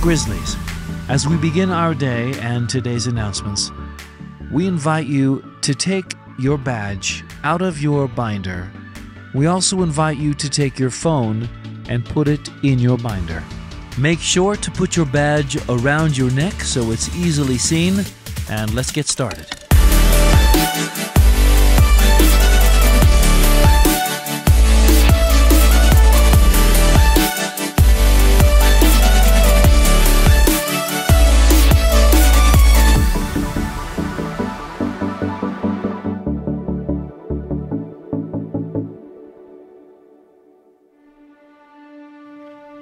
Grizzlies, as we begin our day and today's announcements, we invite you to take your badge out of your binder. We also invite you to take your phone and put it in your binder. Make sure to put your badge around your neck so it's easily seen, and let's get started.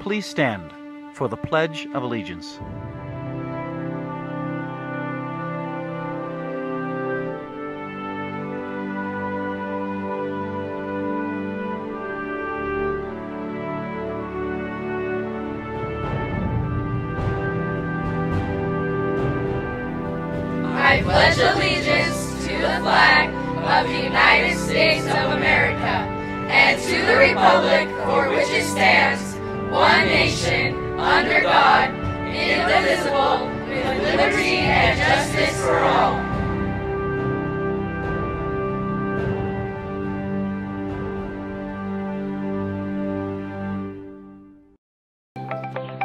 Please stand for the Pledge of Allegiance. I pledge allegiance to the flag of the United States of America and to the republic for which it stands, one nation, under God, indivisible, with liberty and justice for all.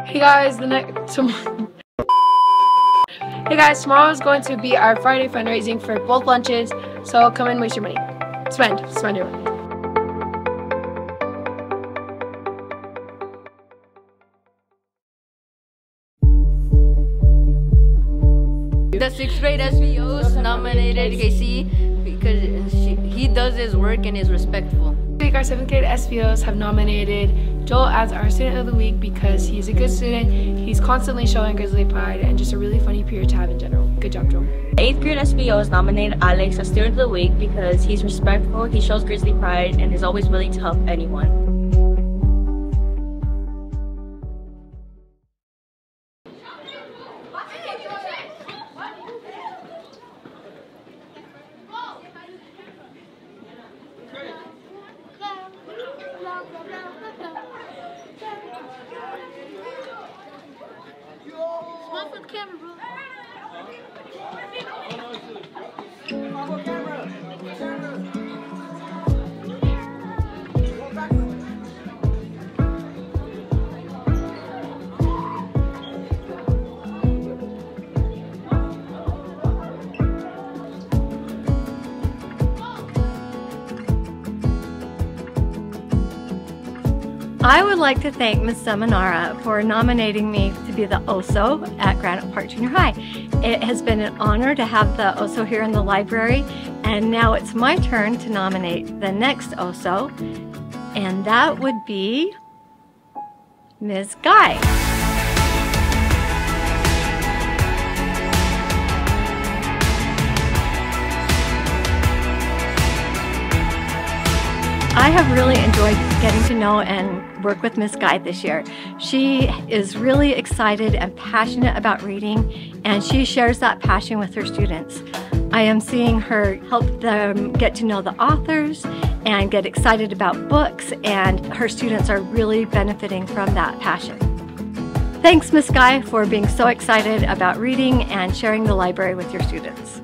Hey guys, the next tomorrow. hey guys, tomorrow is going to be our Friday fundraising for both lunches, so come and waste your money. Spend, spend your money. The sixth grade SBOs nominated Casey because she, he does his work and is respectful. This week, our seventh grade SBOs have nominated Joel as our student of the week because he's a good student, he's constantly showing Grizzly pride, and just a really funny peer to have in general. Good job, Joel. Eighth grade SBOs nominated Alex as Student of the Week because he's respectful, he shows Grizzly pride, and is always willing to help anyone. off of the camera, bro. Camera. Camera. I would like to thank Ms. Seminara for nominating me to be the OSO at Granite Park Junior High. It has been an honor to have the OSO here in the library, and now it's my turn to nominate the next OSO, and that would be Ms. Guy. Have really enjoyed getting to know and work with Miss Guy this year. She is really excited and passionate about reading, and she shares that passion with her students. I am seeing her help them get to know the authors and get excited about books, and her students are really benefiting from that passion. Thanks, Miss Guy, for being so excited about reading and sharing the library with your students.